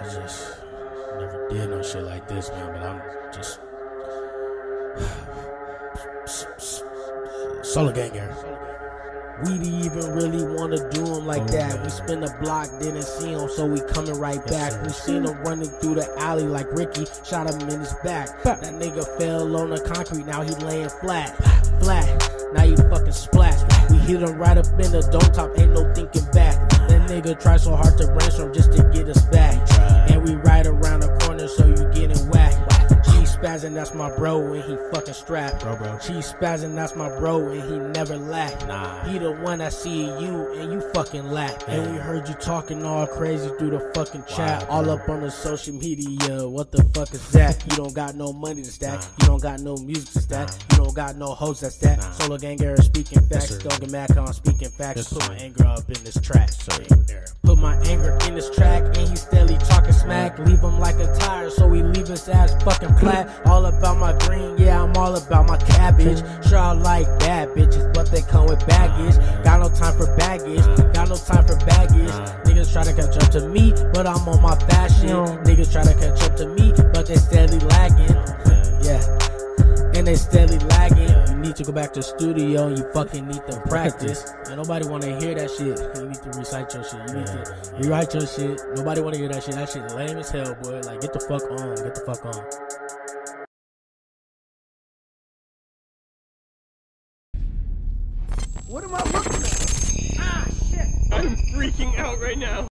I just never did no shit like this, man. But I'm just solo gang here. We didn't even really want to do him like oh, that. We spin the block, didn't see him, so we coming right back. We seen him running through the alley like Ricky, shot him in his back. That nigga fell on the concrete, now he laying flat. Flat, now you fucking splat. We hit him right up in the dome top, ain't no thinking back. Try so hard to brainstorm just to get us back. And we ride around spazzing, that's my bro, and he fucking strapped. Bro, bro. G spazzing, that's my bro, and he never lack. Nah. He the one that see you, and you fucking lack. And we heard you talking all crazy through the fucking chat, Wow, all up on the social media. What the fuck is that? You don't got no money to stack. Nah. You don't got no music to stack. You don't got no hoes that's that. Nah. Solo gang era speaking facts. sir. don't get mad I'm speaking facts. Yes, Put my anger up in this track. Sir. Put my anger in this track, Leave him like a tire, so we leave his ass fucking flat. All about my green, yeah, I'm all about my cabbage. Sure, I like bad bitches, but they come with baggage. Got no time for baggage, got no time for baggage. Niggas try to catch up to me, but I'm on my fashion. Niggas try to catch up to me, but they steadily lagging. Yeah. And they steadily lagging. You need to go back to the studio and you fucking need to practice. And nobody wanna hear that shit. You need to recite your shit. You need to rewrite your shit. Nobody wanna hear that shit. That shit lame as hell, boy. Like get the fuck on. Get the fuck on. What am I looking at? Ah, shit. I'm freaking out right now.